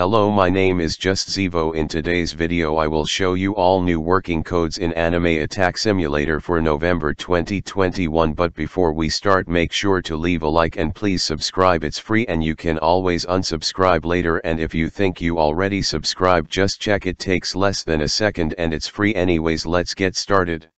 Hello my name is JustZivo. In today's video I will show you all new working codes in Anime Attack Simulator for November 2021 but before we start make sure to leave a like and please subscribe. It's free and you can always unsubscribe later. And if you think you already subscribed just check it takes less than a second and it's free anyways. Let's get started.